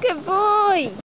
Good boy.